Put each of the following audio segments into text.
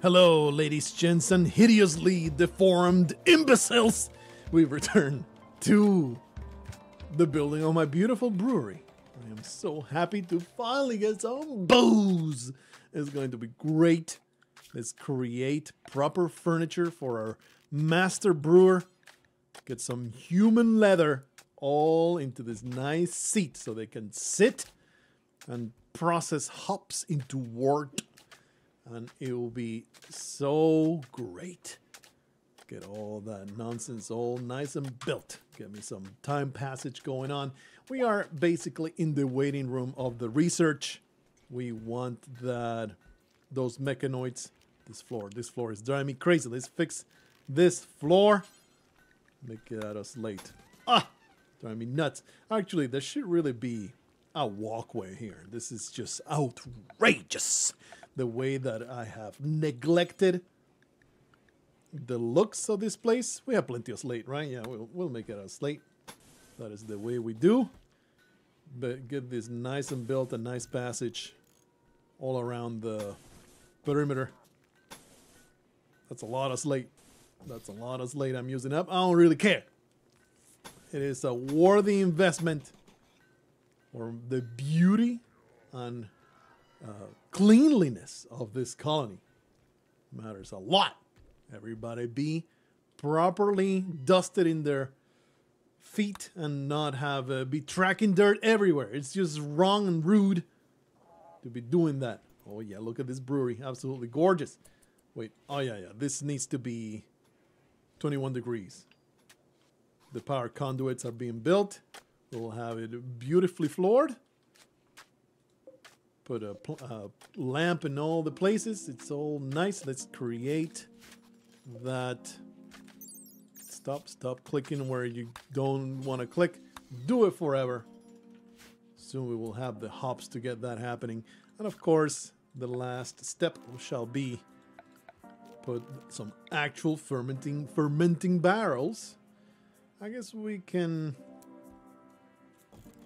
Hello, ladies, gents, and hideously deformed imbeciles. We return to the building of my beautiful brewery. I am so happy to finally get some booze. It's going to be great. Let's create proper furniture for our master brewer. Get some human leather all into this nice seat so they can sit and process hops into wort. And it will be so great. Get all that nonsense all nice and built. Get me some time passage going on. We are basically in the waiting room of the research. We want that those mechanoids. This floor, this floor is driving me crazy. Let's fix this floor. Make it out us late. Ah, driving me nuts. Actually, there should really be a walkway here. This is just outrageous. The way that I have neglected the looks of this place. We have plenty of slate, right? Yeah, we'll, we'll make it a slate. That is the way we do. But get this nice and built, a nice passage all around the perimeter. That's a lot of slate. That's a lot of slate I'm using up. I don't really care. It is a worthy investment for the beauty and uh, cleanliness of this colony. Matters a lot. Everybody be properly dusted in their feet and not have uh, be tracking dirt everywhere. It's just wrong and rude to be doing that. Oh yeah, look at this brewery, absolutely gorgeous. Wait, oh yeah, yeah, this needs to be 21 degrees. The power conduits are being built. We'll have it beautifully floored. Put a uh, lamp in all the places. It's all nice. Let's create that. Stop, stop clicking where you don't want to click. Do it forever. Soon we will have the hops to get that happening. And of course, the last step shall be put some actual fermenting fermenting barrels. I guess we can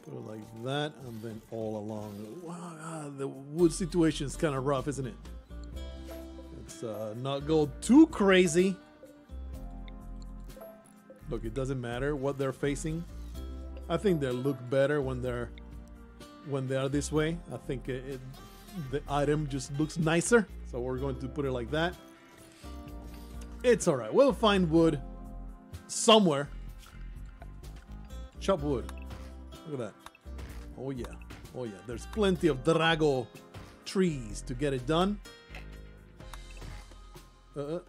put it like that and then all along. Wow, ah, the wood situation is kind of rough, isn't it? Let's uh, not go too crazy. Look, it doesn't matter what they're facing. I think they look better when they're when they are this way. I think it, it, the item just looks nicer. So we're going to put it like that. It's all right. We'll find wood somewhere. Chop wood. Look at that. Oh yeah. Oh yeah. There's plenty of Drago trees to get it done. Uh,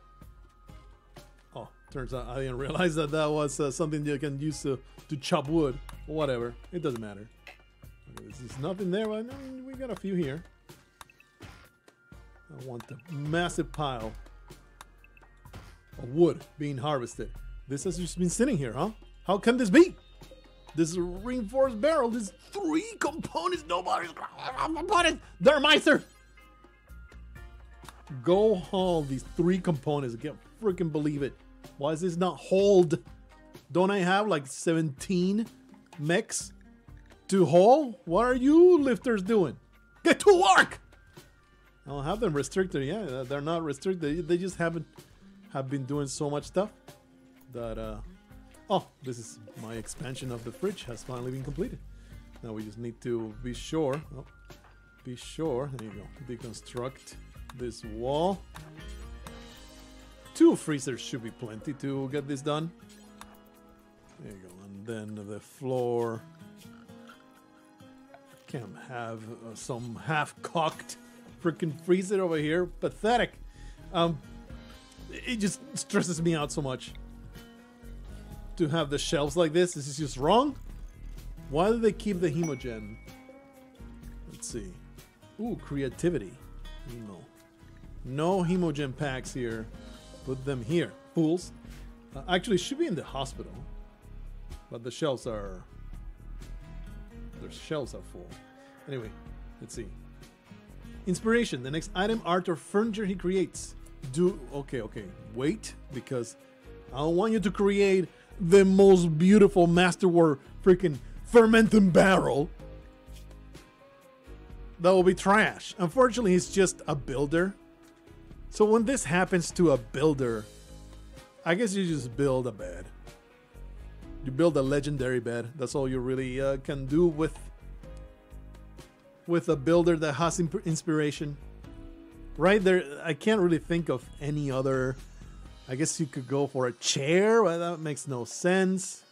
oh, turns out I didn't realize that that was uh, something you can use to, to chop wood. Whatever. It doesn't matter. There's nothing there. But, we got a few here. I want the massive pile of wood being harvested. This has just been sitting here, huh? How can this be? This reinforced barrel, this three components, nobody's components. Dermeister. Go haul these three components. I can't freaking believe it. Why is this not hauled? Don't I have like 17 mechs to haul? What are you lifters doing? Get to work! I don't have them restricted. Yeah, they're not restricted. They just haven't have been doing so much stuff that uh oh this is my expansion of the fridge has finally been completed. Now we just need to be sure oh, be sure there you go deconstruct this wall. Two freezers should be plenty to get this done. There you go and then the floor. Can't have uh, some half-cocked freaking freezer over here. Pathetic. Um it just stresses me out so much to have the shelves like this. This is just wrong. Why do they keep the hemogen? Let's see. Ooh, creativity. No. No hemogen packs here. Put them here. Fools. Uh, actually, should be in the hospital. But the shelves are... Their shelves are full. Anyway, let's see. Inspiration. The next item, art, or furniture he creates do okay okay wait because i don't want you to create the most beautiful masterwork freaking fermenting barrel that will be trash unfortunately he's just a builder So when this happens to a builder, I guess you just build a bed. You build a legendary bed. That's all you really uh, can do with with a builder that has inspiration. Right there, I can't really think of any other. I guess you could go for a chair, but that makes no sense.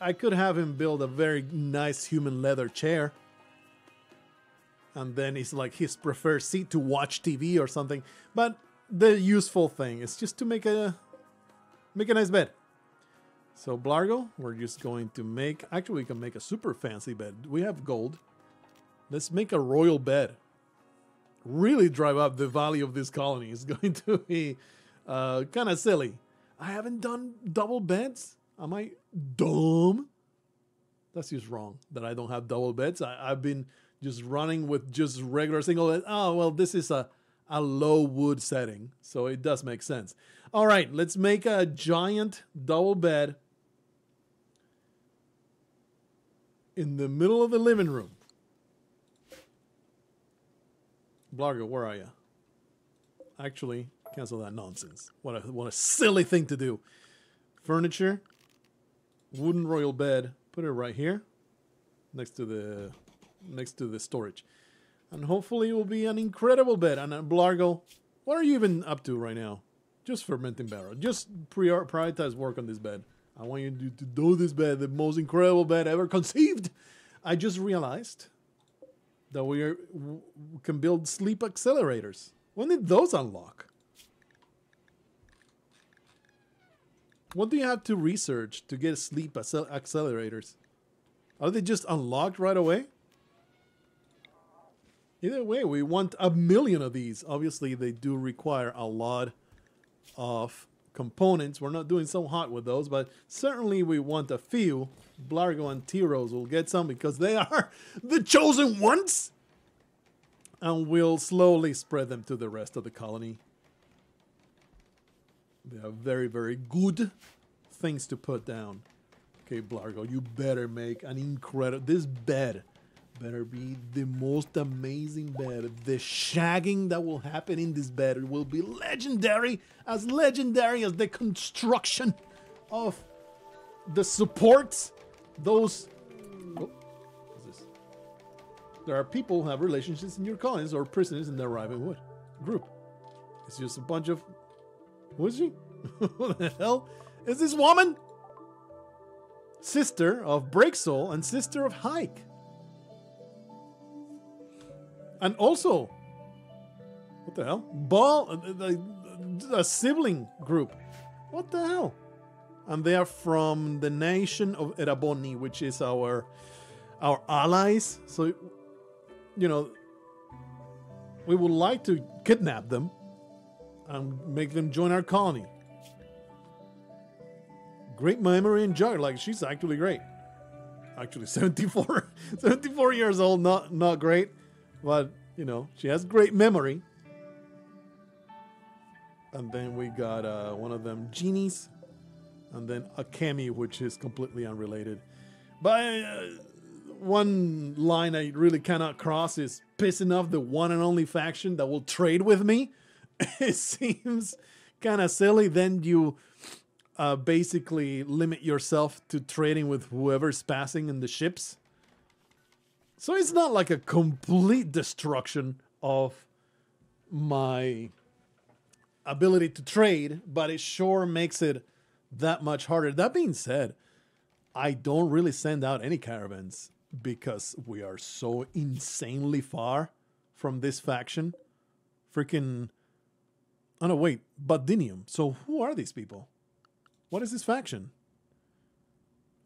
I could have him build a very nice human leather chair. And then it's like his preferred seat to watch TV or something. But the useful thing is just to make a make a nice bed. So Blargho, we're just going to make actually we can make a super fancy bed. We have gold. Let's make a royal bed. Really drive up the value of this colony. It's going to be uh, kind of silly. I haven't done double beds. Am I dumb? That's just wrong that I don't have double beds. I, have been just running with just regular single. Oh, well, this is a, a low wood setting, so it does make sense. All right, let's make a giant double bed in the middle of the living room. Blargho, where are you? Actually, cancel that nonsense. What a what a silly thing to do. Furniture, wooden royal bed. Put it right here, next to the next to the storage, and hopefully it will be an incredible bed. And uh, Blargho, what are you even up to right now? Just fermenting barrel. Just prioritize work on this bed. I want you to, do this bed, the most incredible bed ever conceived. I just realized that we are, can build sleep accelerators. When did those unlock? What do you have to research to get sleep accelerators? Are they just unlocked right away? Either way, we want a million of these. Obviously, they do require a lot of components. We're not doing so hot with those, but certainly we want a few. Blargho and T-Rose will get some because they are the chosen ones. And we'll slowly spread them to the rest of the colony. They are very, very good things to put down. Okay, Blargho, you better make an incredible... This bed better be the most amazing bed. The shagging that will happen in this bed will be legendary, as legendary as the construction of the supports. Those. Oh? There are people who have relationships in your colonies or prisoners in the Rivenwood group. It's just a bunch of. Who is she? what the hell is this woman? Sister of Breaksoul and sister of Hike. And also, what the hell? Ball, a, a sibling group. What the hell? And they are from the nation of Eraboni, which is our our allies. So, you know, we would like to kidnap them and make them join our colony. Great memory and jug. Like she's actually great. Actually, 74, 74 years old. Not not great. But, you know, she has great memory. And then we got uh, one of them genies. And then a Kemi, which is completely unrelated. But uh, one line I really cannot cross is pissing off the one and only faction that will trade with me. it seems kind of silly. Then you uh, basically limit yourself to trading with whoever's passing in the ships. So it's not like a complete destruction of my ability to trade, but it sure makes it that much harder. That being said, I don't really send out any caravans because we are so insanely far from this faction. Freaking. Oh no, wait, Badinium. So who are these people? What is this faction?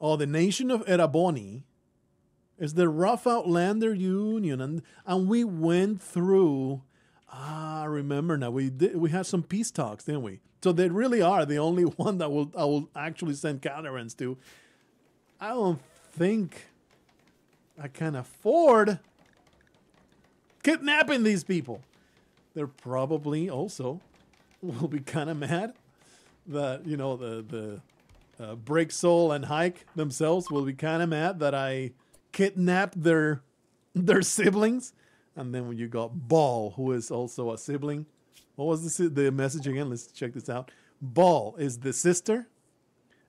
Oh, the nation of Eraboni it's the Rough Outlander Union, and and we went through. Ah, remember now. We did. We had some peace talks, didn't we? So they really are the only one that will I will actually send caravans to. I don't think I can afford kidnapping these people. They're probably also will be kind of mad that you know the the uh, Breaksoul and Hike themselves will be kind of mad that I kidnapped their their siblings. And then when you got Ball, who is also a sibling, What was the the message again? Let's check this out. Ball is the sister,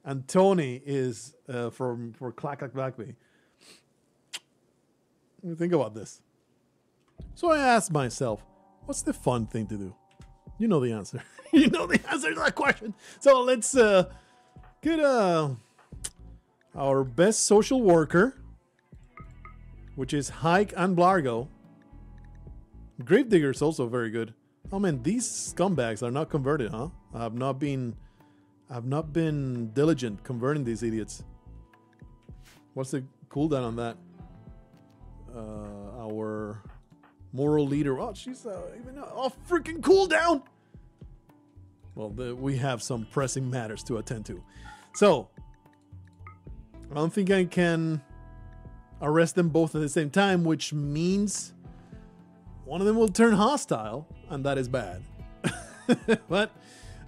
and Tony is uh, from for Clack Clack Clack Me. Think about this. So I asked myself, what's the fun thing to do? You know the answer. you know the answer to that question. So let's uh, get uh, our best social worker, which is Hike and Blargho. Gravedigger is also very good. Oh man, these scumbags are not converted, huh? I have not been, I have not been diligent converting these idiots. What's the cooldown on that? Uh, our moral leader. Oh, she's uh, even off freaking cooldown. Well, the, we have some pressing matters to attend to. So, I don't think I can arrest them both at the same time, which means one of them will turn hostile, and that is bad. but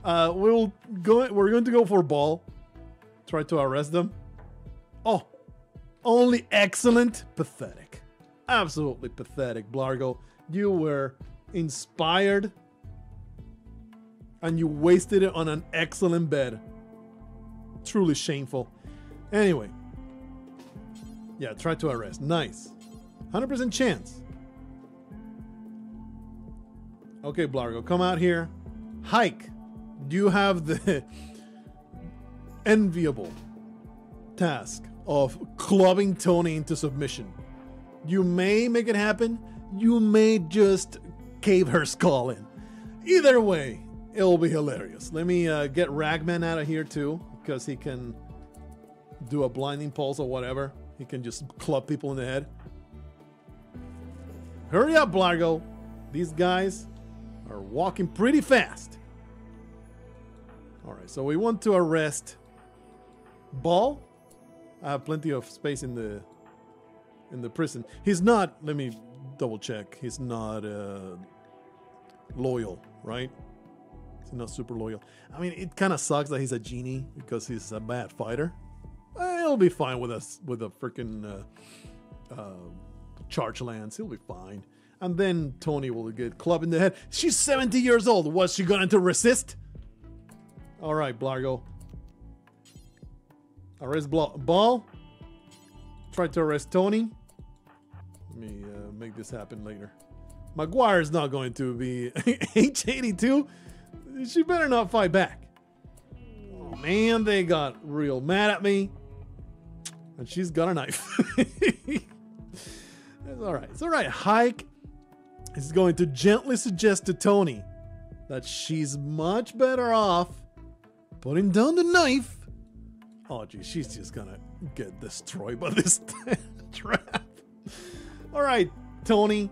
uh, we'll go. We're going to go for ball. Try to arrest them. Oh, only excellent, pathetic, absolutely pathetic. Blargho, you were inspired, and you wasted it on an excellent bed. Truly shameful. Anyway, yeah, try to arrest. Nice, hundred percent chance. Okay, Blargho, come out here. Hike. Do you have the enviable task of clubbing Tony into submission? You may make it happen. You may just cave her skull in. Either way, it'll be hilarious. Let me uh, get Ragman out of here too, because he can do a blinding pulse or whatever. He can just club people in the head. Hurry up, Blargho. These guys are walking pretty fast. All right, so we want to arrest Ball. I have plenty of space in the in the prison. He's not. Let me double check. He's not uh, loyal, right? He's not super loyal. I mean, it kind of sucks that he's a genie because he's a bad fighter. Eh, he'll be fine with us with a freaking uh, uh, charge lance. He'll be fine. And then Tony will get clubbed in the head. She's 70 years old. Was she going to resist? All right, Blargho. Arrest Bla- Ball. Try to arrest Tony. Me uh, make this happen later. Maguire's not going to be H82. She better not fight back. Oh man, they got real mad at me. And she's got a knife. it's all right. It's all right. Hike is going to gently suggest to Tony that she's much better off putting down the knife. Oh, gee, she's just gonna get destroyed by this trap. All right, Tony,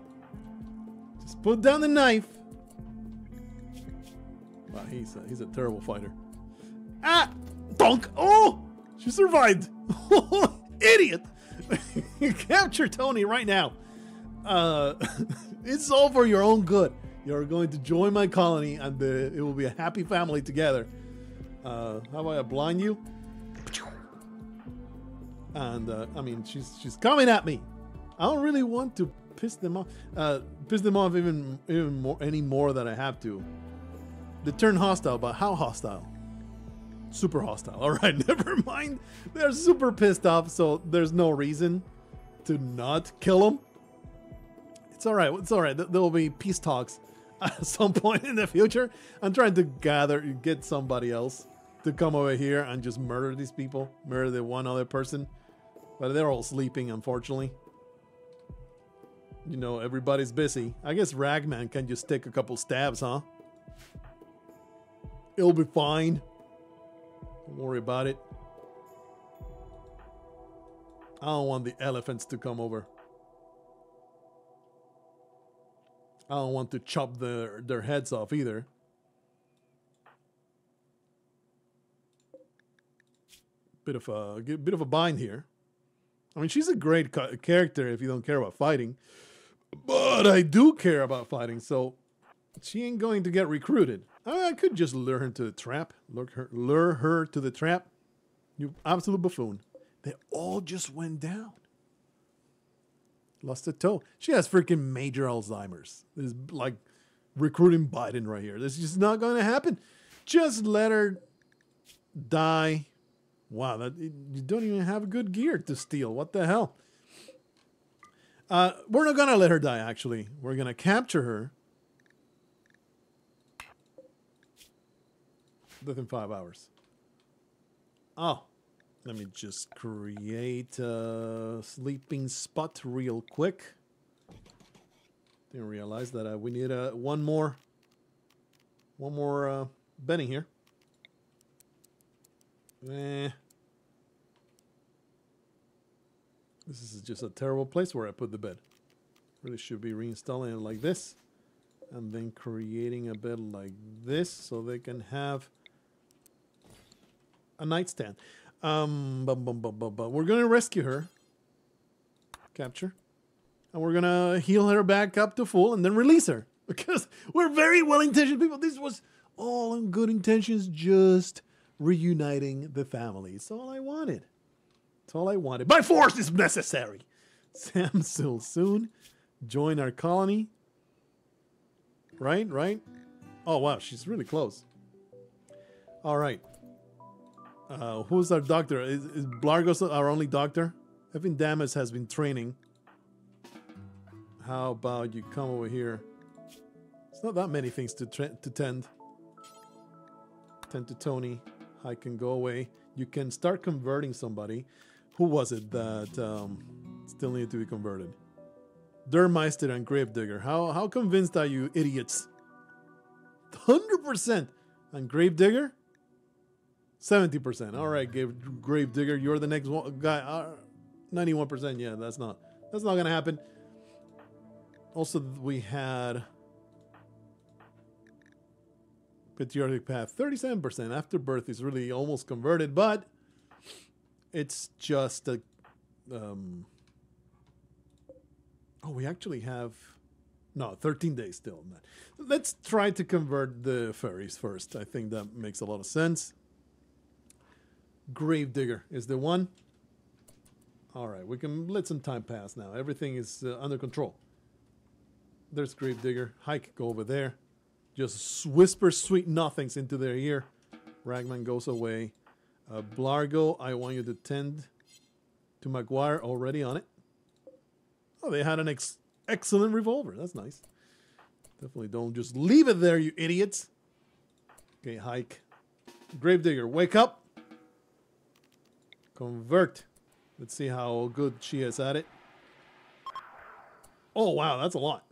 just put down the knife. Wow, he's a, he's a terrible fighter. Ah, donk! Oh, she survived. Idiot! Capture Tony right now. Uh, it's all for your own good. You're going to join my colony, and the, it will be a happy family together. Uh, how about I blind you? And uh, I mean, she's she's coming at me. I don't really want to piss them off. Uh, piss them off even even more any more than I have to. They turn hostile, but how hostile? Super hostile. All right, never mind. They're super pissed off, so there's no reason to not kill them. It's all right. It's all right. There will be peace talks at some point in the future. I'm trying to gather, get somebody else to come over here and just murder these people, murder the one other person. But they're all sleeping, unfortunately. You know, everybody's busy. I guess Ragman can just take a couple stabs, huh? It'll be fine. Don't worry about it. I don't want the elephants to come over. I don't want to chop their their heads off either. Bit of a bit of a bind here. I mean, she's a great character if you don't care about fighting, but I do care about fighting. So she ain't going to get recruited. I, could just lure her to the trap. Lure her, lure her to the trap. You absolute buffoon. They all just went down. Lost a toe. She has freaking major Alzheimer's. Is like recruiting Biden right here. This is just not going to happen. Just let her die. Wow, that you don't even have good gear to steal. What the hell? Uh, we're not gonna let her die. Actually, we're gonna capture her within five hours. Oh, let me just create a sleeping spot real quick. Didn't realize that uh, we need uh, one more, one more uh, bedding here. Eh. This is just a terrible place where I put the bed. Really should be reinstalling it like this. And then creating a bed like this so they can have a nightstand. Um, but, but, but, but, but we're going to rescue her. Capture. And we're going to heal her back up to full and then release her. Because we're very well-intentioned people. This was all in good intentions, just reuniting the family. It's all I wanted. It's all I wanted. By force is necessary. Sam will soon join our colony. Right, right? Oh, wow, she's really close. All right. Uh, who's our doctor? Is, is Blarghos our only doctor? Evan Damas has been training. How about you come over here? It's not that many things to, to tend. Tend to Tony. I can go away. You can start converting somebody who was it that um, still needed to be converted? Dermeister and Gravedigger. How how convinced are you, idiots? Hundred percent. And Gravedigger. Seventy percent. All right, Gravedigger, you're the next one, guy. Uh, ninety-one percent. Yeah, that's not that's not gonna happen. Also, we had patriotic path. Thirty-seven percent. Afterbirth is really almost converted, but it's just a. Um, oh, we actually have. No, 13 days still. Let's try to convert the fairies first. I think that makes a lot of sense. Gravedigger is the one. All right, we can let some time pass now. Everything is uh, under control. There's Gravedigger. Hike, go over there. Just whisper sweet nothings into their ear. Ragman goes away. Uh, Blargho, I want you to tend to Maguire already on it. Oh, they had an ex excellent revolver. That's nice. Definitely don't just leave it there, you idiots. Okay, hike. Gravedigger, wake up. Convert. Let's see how good she is at it. Oh, wow, that's a lot.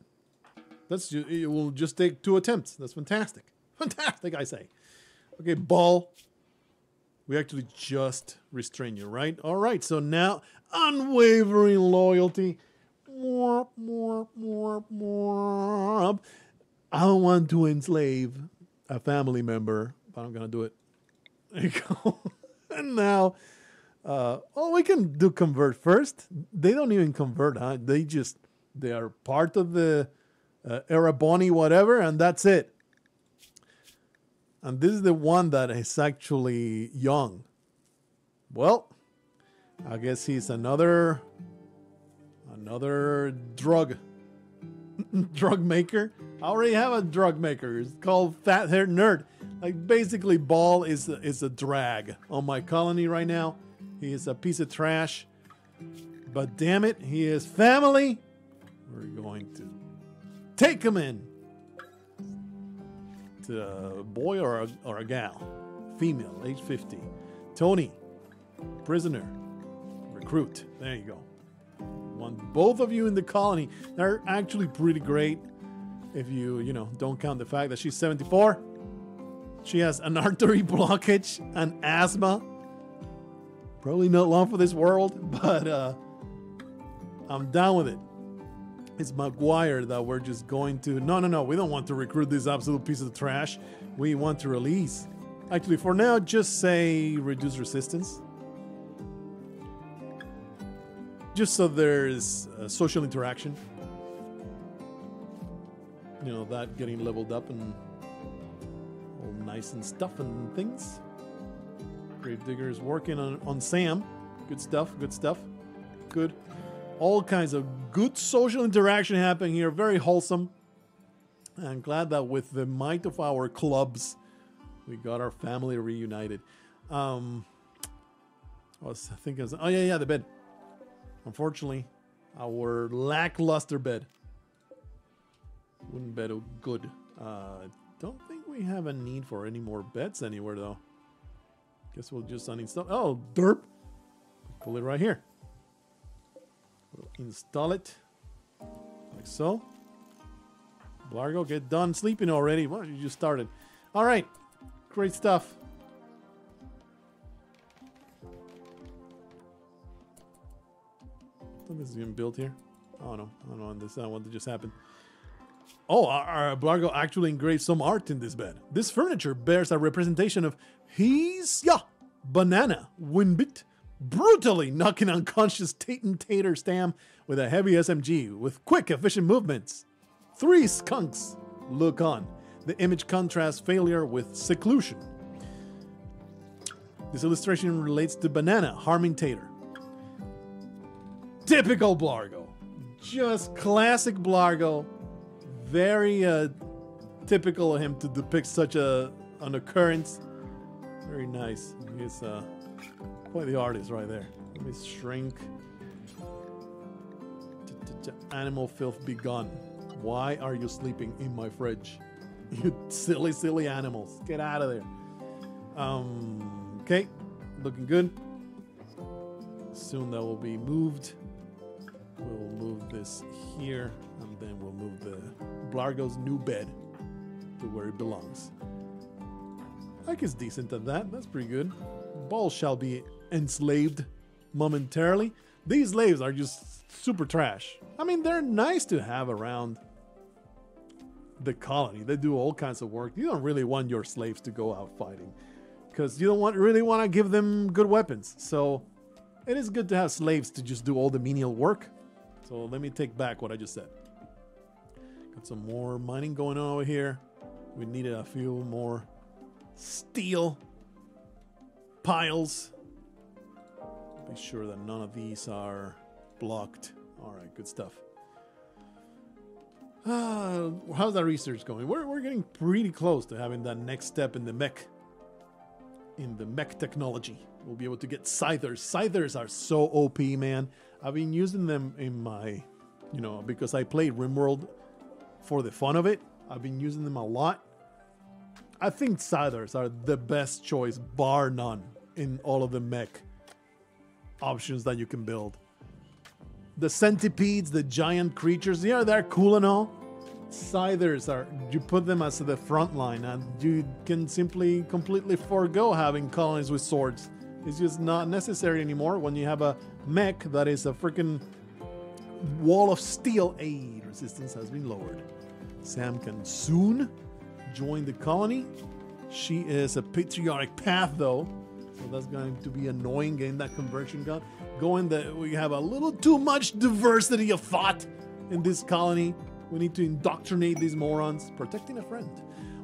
That's it will just take two attempts. That's fantastic. Fantastic, I say. Okay, ball. We actually just restrain you, right? All right, so now unwavering loyalty. More, more, more, more. I don't want to enslave a family member, but I'm gonna do it. There you go. and now, uh, oh, we can do convert first. They don't even convert, huh? They just they are part of the uh, Ereboni, whatever, and that's it. And this is the one that is actually young. Well, I guess he's another another drug drug maker. I already have a drug maker. It's called Fat Hair Nerd. Like basically, Ball is is a drag on my colony right now. He is a piece of trash. But damn it, he is family. We're going to take him in a boy or a, or a gal, female, age 50. Tony, prisoner, recruit. There you go. Want both of you in the colony. They're actually pretty great if you, you know, don't count the fact that she's 74. She has an artery blockage and asthma. Probably not long for this world, but uh, I'm down with it it's Maguire that we're just going to. No, no, no. We don't want to recruit this absolute piece of trash. We want to release. Actually, for now, just say reduce resistance. Just so there's uh, social interaction. You know, that getting leveled up and all nice and stuff and things. Gravedigger is working on, on Sam. Good stuff, good stuff. Good all kinds of good social interaction happening here. Very wholesome. I'm glad that with the might of our clubs, we got our family reunited. Um, I was thinking, oh yeah, yeah, the bed. Unfortunately, our lackluster bed. Wooden bed, oh, good. Uh, don't think we have a need for any more beds anywhere though. Guess we'll just uninstall. Oh, derp. Pull it right here. We'll install it like so. Blargho, get done sleeping already. Why you just started? All right, great stuff. is being built here. Oh I don't know. This I to just happened. Oh, our, our Blargho actually engraved some art in this bed. This furniture bears a representation of his yeah banana Winbit brutally knocking unconscious Tatum Tater Stam with a heavy SMG with quick, efficient movements. Three skunks look on. The image contrasts failure with seclusion. This illustration relates to Banana harming Tater. Typical Blargho. Just classic Blargho. Very uh, typical of him to depict such a an occurrence. Very nice. He's uh, quite the artist right there. Let me shrink. Animal filth be gone. Why are you sleeping in my fridge? You silly, silly animals. Get out of there. Um, okay, looking good. Soon that will be moved. We'll move this here, and then we'll move the Blargho's new bed to where it belongs. I guess decent at that. That's pretty good. Ball shall be enslaved momentarily. These slaves are just super trash. I mean, they're nice to have around the colony. They do all kinds of work. You don't really want your slaves to go out fighting because you don't want really want to give them good weapons. So it is good to have slaves to just do all the menial work. So let me take back what I just said. Got some more mining going on over here. We needed a few more steel piles. Be sure that none of these are blocked. All right, good stuff. Uh, how's that research going? We're, we're getting pretty close to having that next step in the mech. In the mech technology. We'll be able to get scythers. Scythers are so OP, man. I've been using them in my, you know, because I played RimWorld for the fun of it. I've been using them a lot. I think Scythers are the best choice, bar none, in all of the mech options that you can build. The centipedes, the giant creatures, yeah, they're cool and all. Scythers are, you put them as the front line and you can simply completely forego having colonies with swords. It's just not necessary anymore when you have a mech that is a freaking wall of steel. Aid resistance has been lowered. Sam can soon join the colony. She is a patriotic path though, so that's going to be annoying getting that conversion gun going that we have a little too much diversity of thought in this colony. We need to indoctrinate these morons. Protecting a friend.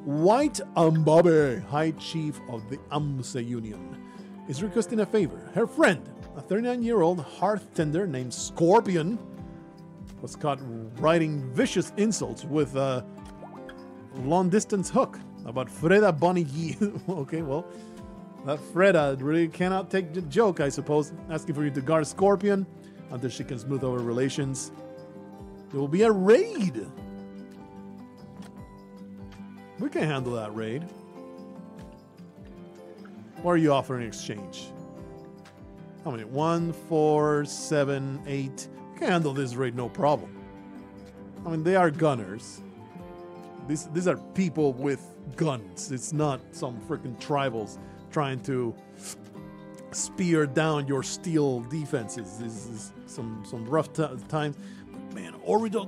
White Ambabe, High Chief of the Amse Union, is requesting a favor. Her friend, a 39 year old hearth tender named Scorpion, was caught writing vicious insults with a long distance hook about Freda Bonnie. okay, well, that Freda really cannot take the joke, I suppose. Asking for you to guard Scorpion until she can smooth over relations. There will be a raid. We can handle that raid. What are you offering in exchange? How many? One, four, seven, eight. We can handle this raid no problem. I mean, they are gunners. These, these are people with guns. It's not some freaking tribals trying to spear down your steel defenses. This is some some rough t- times. Man, orbital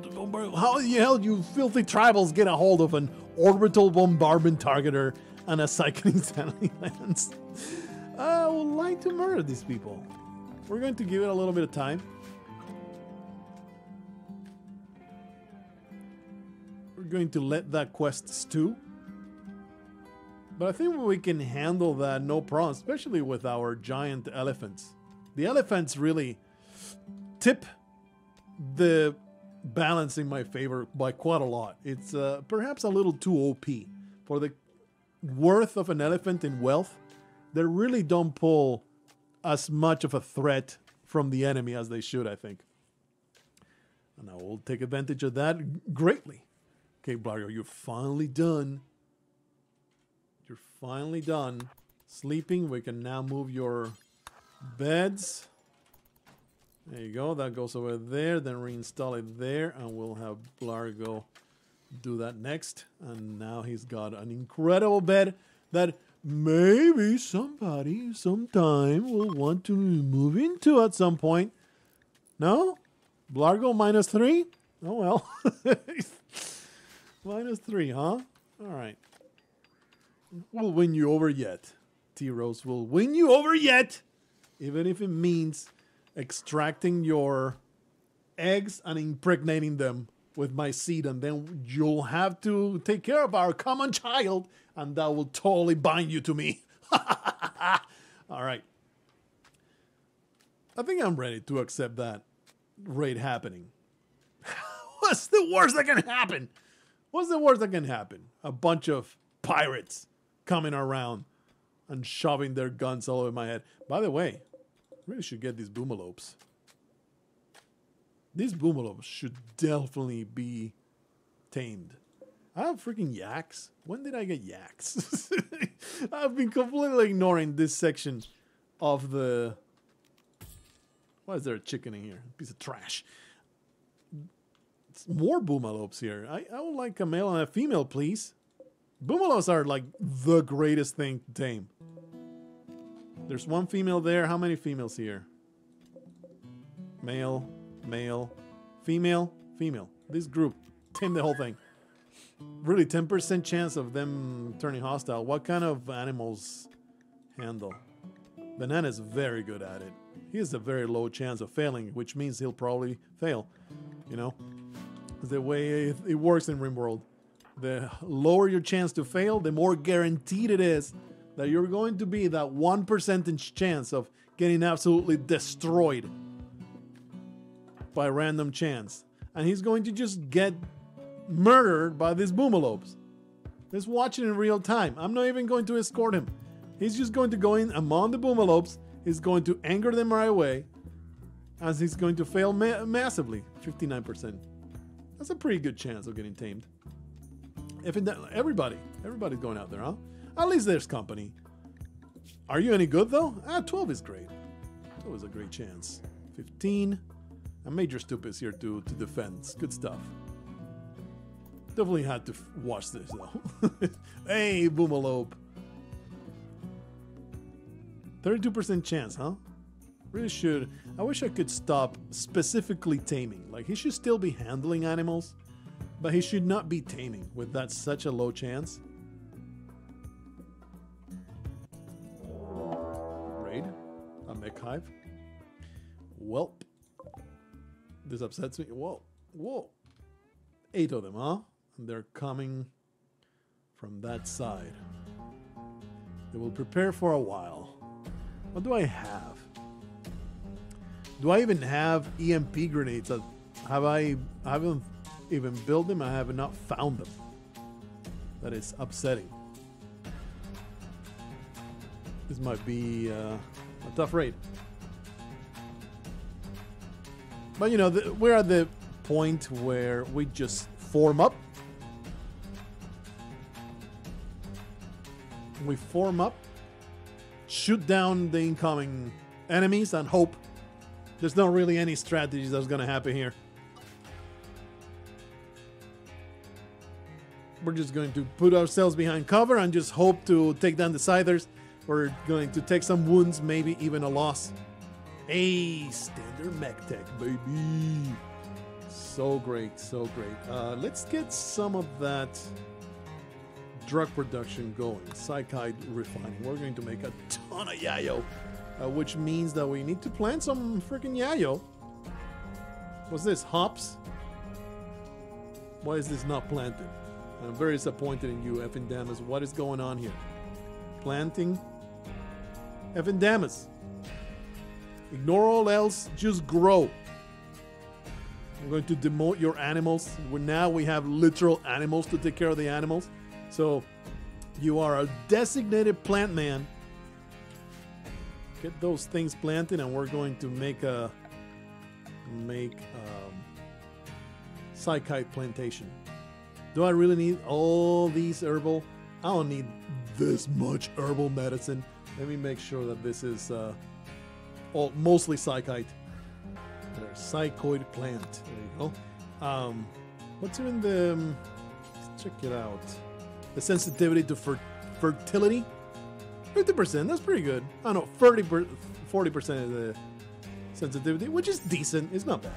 how the hell you filthy tribals get a hold of an orbital bombardment targeter and a cycling satellite lance? I would like to murder these people. We're going to give it a little bit of time. We're going to let that quest stew. But I think we can handle that no problem, especially with our giant elephants. The elephants really tip the balance in my favor by quite a lot. It's uh, perhaps a little too OP for the worth of an elephant in wealth. They really don't pull as much of a threat from the enemy as they should, I think. And I will take advantage of that greatly. Okay, Blargho, you're finally done. Finally done sleeping. We can now move your beds. There you go. That goes over there. Then reinstall it there. And we'll have Blargho do that next. And now he's got an incredible bed that maybe somebody sometime will want to move into at some point. No? Blargho minus three? Oh well. minus three, huh? All right. We'll win you over yet. T Rose will win you over yet. Even if it means extracting your eggs and impregnating them with my seed, and then you'll have to take care of our common child, and that will totally bind you to me. All right. I think I'm ready to accept that raid happening. What's the worst that can happen? What's the worst that can happen? A bunch of pirates coming around and shoving their guns all over my head. By the way, really should get these boomalopes. These boomalopes should definitely be tamed. I have freaking yaks. When did I get yaks? I've been completely ignoring this section of the. Why is there a chicken in here? piece of trash. It's more boomalopes here. I, I would like a male and a female, please. Boomalopes are like the greatest thing to tame. There's one female there. How many females here? Male, male, female, female. This group tame the whole thing. Really, 10% chance of them turning hostile. What kind of animals handle? Banana's very good at it. He has a very low chance of failing, which means he'll probably fail. You know, the way it works in RimWorld. The lower your chance to fail, the more guaranteed it is that you're going to be that one percentage chance of getting absolutely destroyed by random chance. And he's going to just get murdered by these boomalopes. Just watch it in real time. I'm not even going to escort him. He's just going to go in among the boomalopes. He's going to anger them right away. As he's going to fail ma massively. 59%. That's a pretty good chance of getting tamed. If it, everybody, everybody's going out there, huh? At least there's company. Are you any good though? Ah, 12 is great. 12 is a great chance. 15. A Major Stoop is here to, to defend. Good stuff. Definitely had to watch this though. hey, Boomalope. 32% chance, huh? Really should. I wish I could stop specifically taming. Like, he should still be handling animals, but he should not be taming with that such a low chance. Raid? A mech hive? Welp. This upsets me. Whoa. Whoa. Eight of them, huh? And they're coming from that side. They will prepare for a while. What do I have? Do I even have EMP grenades? Have I, I haven't even build them. I have not found them. That is upsetting. This might be uh, a tough raid. But you know, the, we're at the point where we just form up. We form up, shoot down the incoming enemies, and hope. There's not really any strategies that's going to happen here. We're just going to put ourselves behind cover and just hope to take down the Scythers. We're going to take some wounds, maybe even a loss. Hey, standard mech tech, baby. So great, so great. Uh, let's get some of that drug production going. Psychite refining. We're going to make a ton of yayo, uh, which means that we need to plant some freaking yayo. What's this? Hops? Why is this not planted? I'm very disappointed in you, Effin Damas. What is going on here? Planting? Effin Damas. Ignore all else, just grow. I'm going to demote your animals. now we have literal animals to take care of the animals. So you are a designated plant man. Get those things planted, and we're going to make a make um, psychite plantation. Do I really need all these herbal? I don't need this much herbal medicine. Let me make sure that this is uh, all mostly psychite. Psychoid plant. There you go. Um, what's in the? Um, check it out. The sensitivity to fer- fertility. 50%. That's pretty good. I don't know. 30 40% of the sensitivity, which is decent. It's not bad.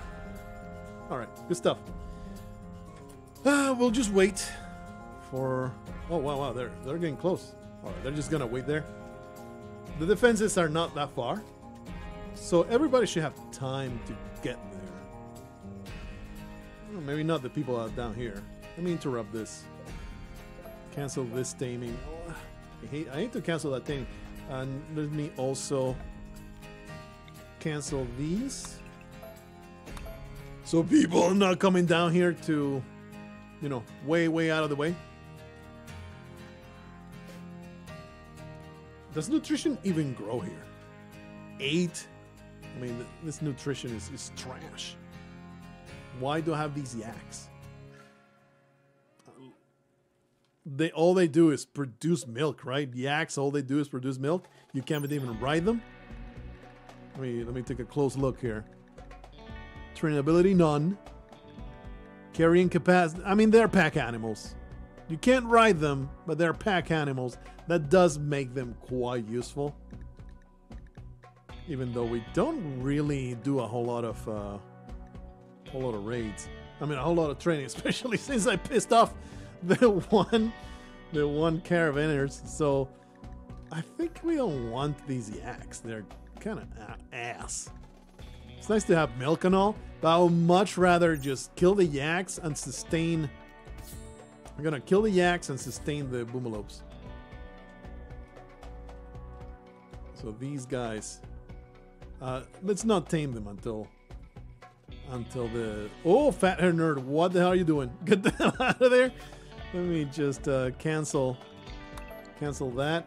All right, good stuff. Uh, we'll just wait for. Oh wow, wow, they're they're getting close. All right, they're just gonna wait there. The defenses are not that far, so everybody should have time to get there. Well, maybe not the people out down here. Let me interrupt this. Cancel this taming. I hate I hate to cancel that taming. And let me also cancel these. So people are not coming down here to, you know, way, way out of the way. Does nutrition even grow here? Eight? I mean, this nutrition is, is trash. Why do I have these yaks? They all they do is produce milk, right? Yaks, all they do is produce milk. You can't even ride them. Let me let me take a close look here. Trainability none. Carrying capacity. I mean, they're pack animals. You can't ride them, but they're pack animals. That does make them quite useful. Even though we don't really do a whole lot of uh, whole lot of raids. I mean, a whole lot of training, especially since I pissed off the one the one caravanners. So I think we don't want these yaks. They're kind of ass. It's nice to have milk and all, but I would much rather just kill the yaks and sustain. I'm gonna kill the yaks and sustain the boomalopes. So these guys, uh, let's not tame them until until the oh fat hair nerd. What the hell are you doing? Get the hell out of there. Let me just uh, cancel cancel that.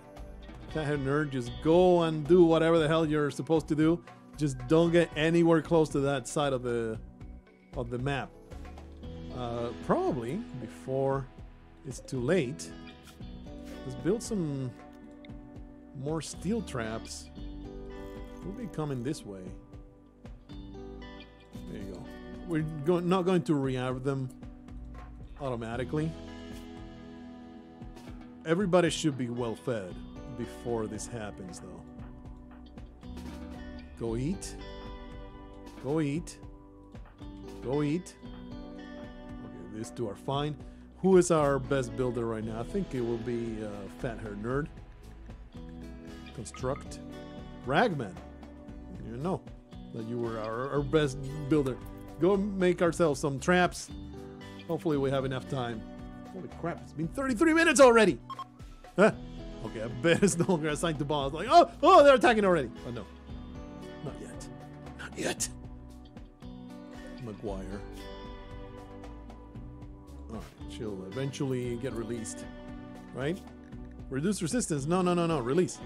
Fat hair nerd, just go and do whatever the hell you're supposed to do. Just don't get anywhere close to that side of the of the map. Uh, probably before it's too late. Let's build some more steel traps. We'll be coming this way. There you go. We're go not going to rearm them automatically. Everybody should be well fed before this happens, though. Go eat. Go eat. Go eat. Okay, these two are fine. Who is our best builder right now? I think it will be uh, Fat Hair Nerd. Construct. Ragman. You know that you were our, our best builder. Go make ourselves some traps. Hopefully we have enough time. Holy crap, it's been 33 minutes already! Huh? Okay, I bet it's no longer assigned to boss. Like, oh, oh, they're attacking already. Oh no, yet. McGuire. Alright, she'll eventually get released, right? Reduce resistance. No, no, no, no. Release.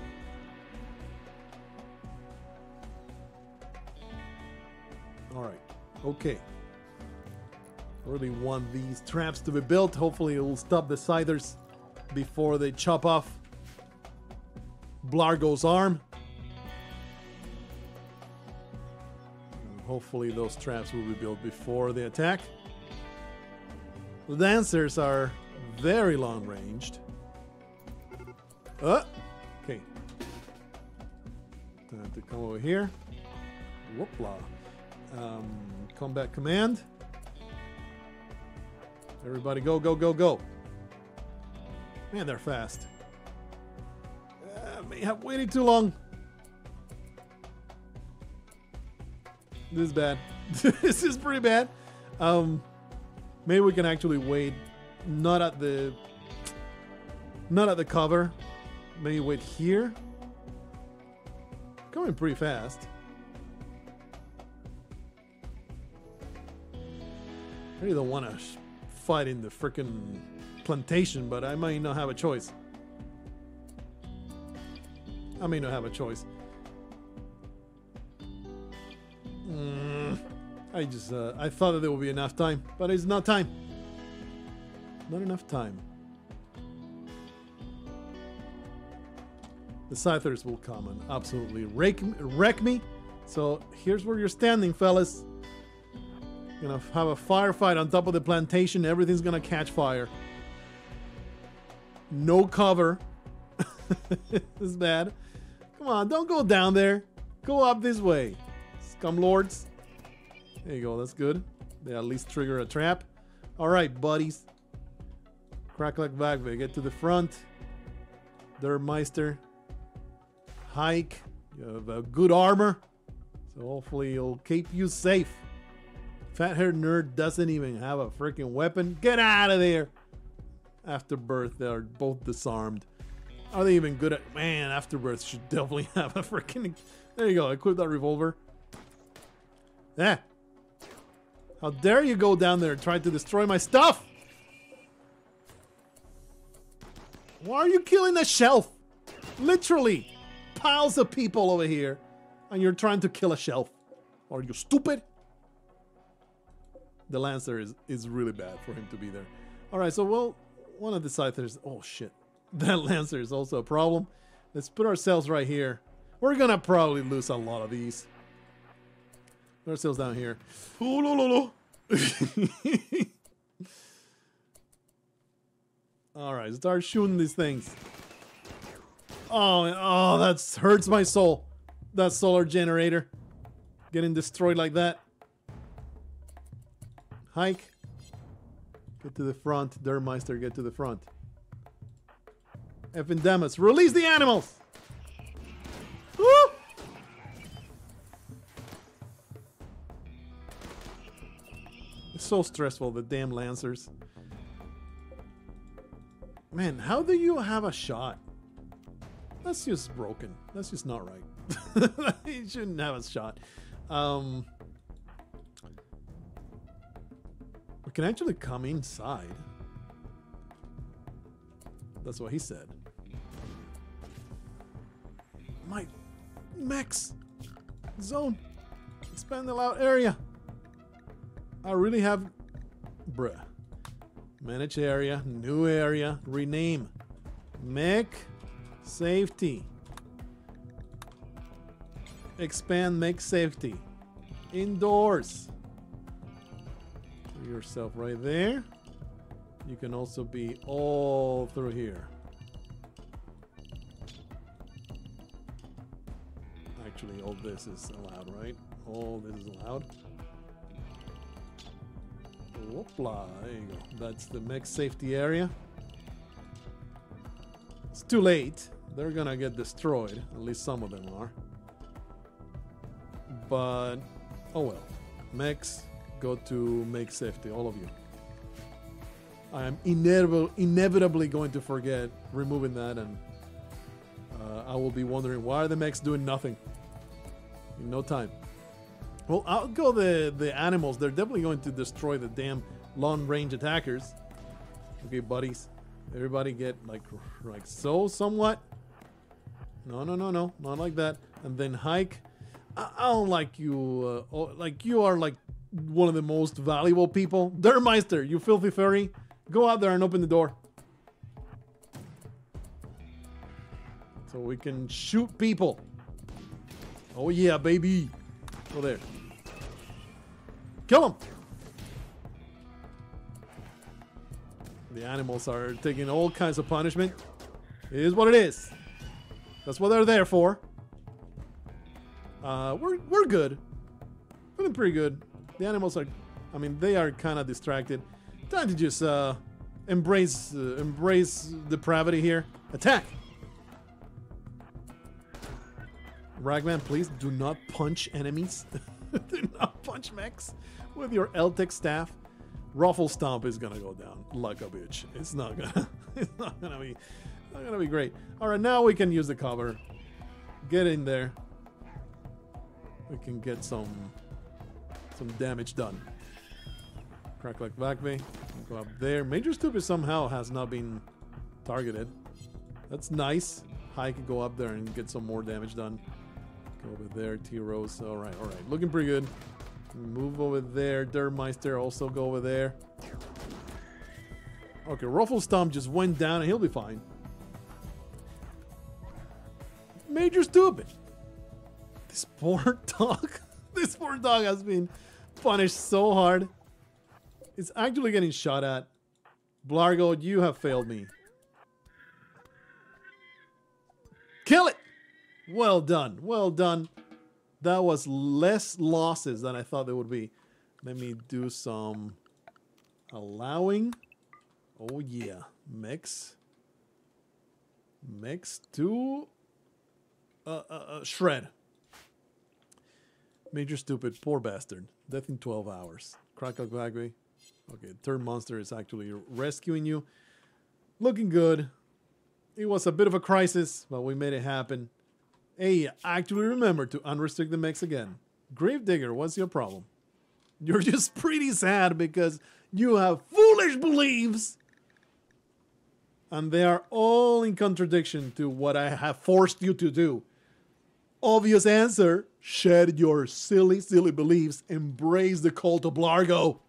Alright, okay. Really want these traps to be built. Hopefully, it will stop the Scythers before they chop off Blargho's arm. Hopefully those traps will be built before the attack. The Lancers are very long ranged. Uh, okay. Time to come over here. Whoopla. Um, combat command. Everybody go, go, go, go. Man, they're fast may have waited too long. This is bad. this is pretty bad. Um, maybe we can actually wait, not at the, not at the cover. Maybe wait here. Coming pretty fast. really don't want to fight in the freaking plantation, but I might not have a choice. I may not have a choice. Mm, I just, uh, I thought that there would be enough time, but it's not time. Not enough time. The Scythers will come and absolutely wreck, wreck me. So here's where you're standing, fellas. Gonna have a firefight on top of the plantation. Everything's gonna catch fire. No cover. this is bad. Come on, don't go down there. Go up this way. Scum lords. There you go, that's good. They at least trigger a trap. Alright, buddies. Crack like Vagve, get to the front. Dermeister. Hike. You have a good armor. So hopefully it'll keep you safe. Fat nerd doesn't even have a freaking weapon. Get out of there! Afterbirth, they're both disarmed. Are they even good at. Man, Afterbirth should definitely have a freaking. There you go, equip that revolver. Yeah. How dare you go down there and try to destroy my stuff? Why are you killing the shelf? Literally, piles of people over here, and you're trying to kill a shelf. Are you stupid? The Lancer is, is really bad for him to be there. Alright, so well, one of the Scythers... Oh, shit. That Lancer is also a problem. Let's put ourselves right here. We're gonna probably lose a lot of these. Put ourselves down here. Oh, no, no, no. Alright, start shooting these things. Oh, oh, that hurts my soul. That solar generator. Getting destroyed like that. Hike. Get to the front. Dermeister, get to the front. Demus, release the animals! So stressful, the damn Lancers. Man, how do you have a shot? That's just broken. That's just not right. you shouldn't have a shot. Um, we can actually come inside. That's what he said. My max zone. Expand the loud area. I really have bruh. Manage area, new area, rename. Mech safety. Expand mech safety. Indoors. Put yourself right there. You can also be all through here. Actually, all this is allowed, right? All this is allowed. Whoopla, there you go. That's the mech safety area. It's too late. They're gonna get destroyed. At least some of them are. But, oh well. Mechs, go to mech safety, all of you. I am inevitably going to forget removing that and uh, I will be wondering why are the mechs doing nothing in no time. Well, I'll go the the animals. They're definitely going to destroy the damn long range attackers. Okay, buddies. Everybody get like like so somewhat. No, no, no, no, not like that. And then hike. I, I don't like you. Uh, oh, like you are like one of the most valuable people. Dermeister, you filthy furry. Go out there and open the door. So we can shoot people. Oh yeah, baby. Go there. Kill him! The animals are taking all kinds of punishment. It is what it is. That's what they're there for. Uh, we're, we're good. Feeling pretty good. The animals are, I mean, they are kind of distracted. Time to just uh, embrace uh, embrace depravity here. Attack! Ragman, please do not punch enemies. do not punch mechs with your Eltex staff. Ruffle Stomp is gonna go down like a bitch. It's not gonna. It's not gonna be. Not gonna be great. All right, now we can use the cover. Get in there. We can get some some damage done. Crack like Vacme. Go up there. Major Stupid somehow has not been targeted. That's nice. High could go up there and get some more damage done. Go over there, T-Rose. Alright, alright. Looking pretty good. Move over there. Dermeister also go over there. Okay, Ruffle Stomp just went down and he'll be fine. Major Stupid. This poor dog. this poor dog has been punished so hard. It's actually getting shot at. Blargho, you have failed me. Kill it! Well done. Well done. That was less losses than I thought there would be. Let me do some allowing. Oh yeah. Mix. Mix to uh, uh, uh, shred. Major stupid, poor bastard. Death in 12 hours. Quagby. Okay, third monster is actually rescuing you. Looking good. It was a bit of a crisis, but we made it happen. Hey, actually remember to unrestrict the mix again. Gravedigger, what's your problem? You're just pretty sad because you have foolish beliefs. And they are all in contradiction to what I have forced you to do. Obvious answer shed your silly, silly beliefs, embrace the cult of Blargho.